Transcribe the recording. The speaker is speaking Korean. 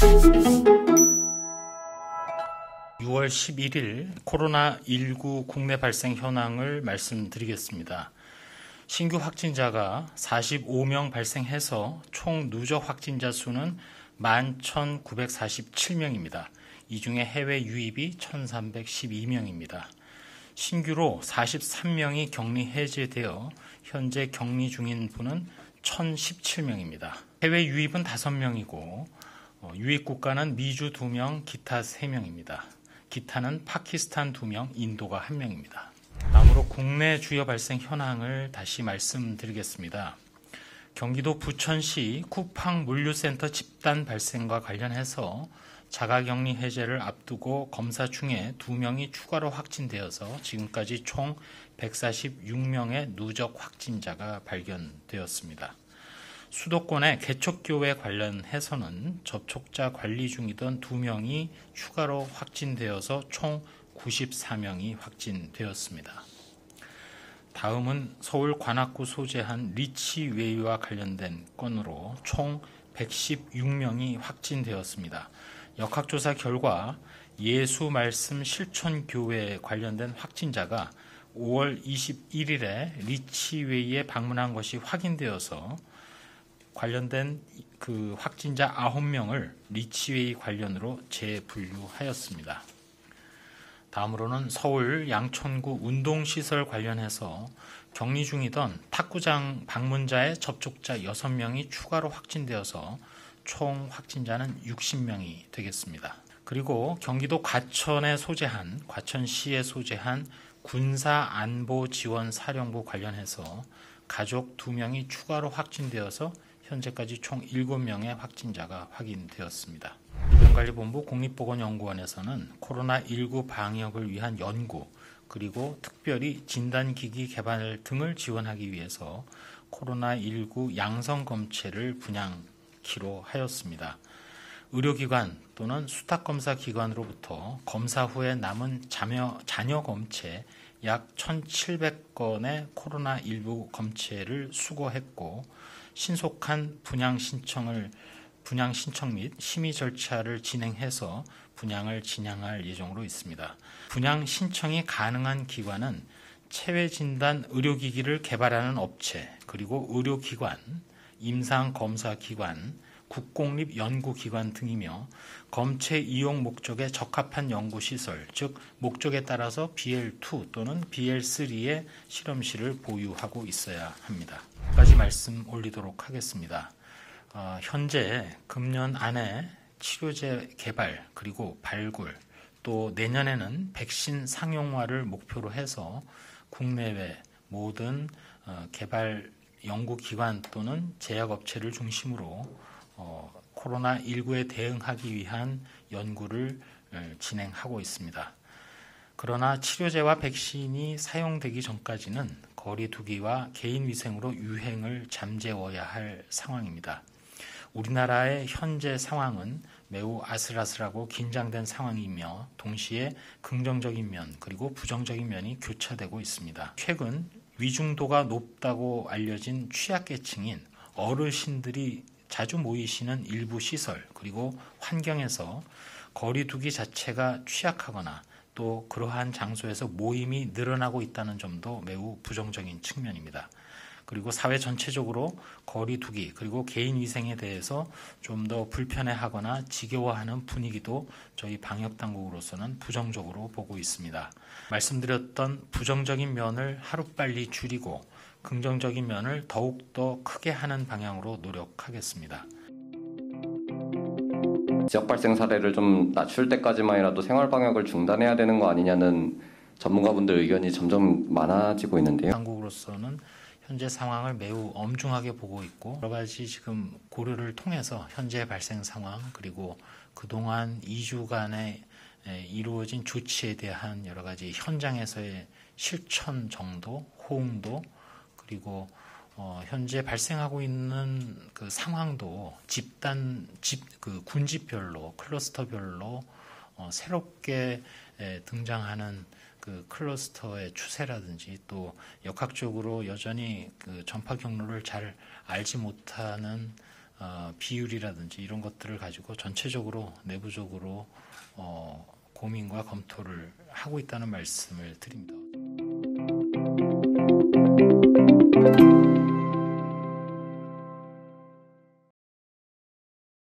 (6월 11일) 코로나19 국내 발생 현황을 말씀드리겠습니다. 신규 확진자가 45명 발생해서 총 누적 확진자 수는 11,947명입니다. 이 중에 해외 유입이 1,312명입니다. 신규로 43명이 격리 해제되어 현재 격리 중인 분은 1,017명입니다. 해외 유입은 5명이고 어, 유입 국가는 미주 2명, 기타 3명입니다. 기타는 파키스탄 2명, 인도가 1명입니다. 다음으로 국내 주요 발생 현황을 다시 말씀드리겠습니다. 경기도 부천시 쿠팡 물류센터 집단 발생과 관련해서 자가격리 해제를 앞두고 검사 중에 2명이 추가로 확진되어서 지금까지 총 146명의 누적 확진자가 발견되었습니다. 수도권의 개척교회 관련해서는 접촉자 관리 중이던 2명이 추가로 확진되어서 총 94명이 확진되었습니다. 다음은 서울 관악구 소재한 리치웨이와 관련된 건으로 총 116명이 확진되었습니다. 역학조사 결과 예수 말씀 실천 교회에 관련된 확진자가 5월 21일에 리치웨이에 방문한 것이 확인되어서 관련된 그 확진자 9명을 리치웨이 관련으로 재분류하였습니다. 다음으로는 서울 양천구 운동시설 관련해서 격리 중이던 탁구장 방문자의 접촉자 6명이 추가로 확진되어서 총 확진자는 60명이 되겠습니다. 그리고 경기도 과천에 소재한 과천시에 소재한 군사안보지원사령부 관련해서 가족 2명이 추가로 확진되어서 현재까지 총 7명의 확진자가 확인되었습니다. 질병관리본부 국립보건연구원에서는 코로나19 방역을 위한 연구 그리고 특별히 진단기기 개발 등을 지원하기 위해서 코로나19 양성검체를 분양키로 하였습니다. 의료기관 또는 수탁검사 기관으로부터 검사 후에 남은 자녀, 자녀 검체 약 1,700건의 코로나19 검체를 수거했고 신속한 분양 신청을 분양 신청 및 심의 절차를 진행해서 분양을 진행할 예정으로 있습니다. 분양 신청이 가능한 기관은 체외 진단 의료기기를 개발하는 업체, 그리고 의료기관, 임상검사기관, 국공립 연구기관 등이며 검체 이용 목적에 적합한 연구시설, 즉 목적에 따라서 BL2 또는 BL3의 실험실을 보유하고 있어야 합니다. 까지 말씀 올리도록 하겠습니다. 어, 현재 금년 안에 치료제 개발 그리고 발굴 또 내년에는 백신 상용화를 목표로 해서 국내외 모든 어, 개발 연구기관 또는 제약업체를 중심으로 어, 코로나19에 대응하기 위한 연구를 어, 진행하고 있습니다. 그러나 치료제와 백신이 사용되기 전까지는 거리 두기와 개인 위생으로 유행을 잠재워야 할 상황입니다. 우리나라의 현재 상황은 매우 아슬아슬하고 긴장된 상황이며 동시에 긍정적인 면 그리고 부정적인 면이 교차되고 있습니다. 최근 위중도가 높다고 알려진 취약계층인 어르신들이 자주 모이시는 일부 시설 그리고 환경에서 거리두기 자체가 취약하거나 또 그러한 장소에서 모임이 늘어나고 있다는 점도 매우 부정적인 측면입니다. 그리고 사회 전체적으로 거리 두기 그리고 개인 위생에 대해서 좀 더 불편해하거나 지겨워하는 분위기도 저희 방역 당국으로서는 부정적으로 보고 있습니다. 말씀드렸던 부정적인 면을 하루빨리 줄이고 긍정적인 면을 더욱 더 크게 하는 방향으로 노력하겠습니다. 지역 발생 사례를 좀 낮출 때까지만이라도 생활 방역을 중단해야 되는 거 아니냐는 전문가분들 의견이 점점 많아지고 있는데요. 당국으로서는 현재 상황을 매우 엄중하게 보고 있고 여러 가지 지금 고려를 통해서 현재 발생 상황 그리고 그동안 2주간의 이루어진 조치에 대한 여러 가지 현장에서의 실천 정도, 호응도 그리고 어, 현재 발생하고 있는 그 상황도 집단 집 그 군집별로 클러스터별로 어, 새롭게 에, 등장하는 그 클러스터의 추세라든지 또 역학적으로 여전히 그 전파 경로를 잘 알지 못하는 어, 비율이라든지 이런 것들을 가지고 전체적으로 내부적으로 어, 고민과 검토를 하고 있다는 말씀을 드립니다.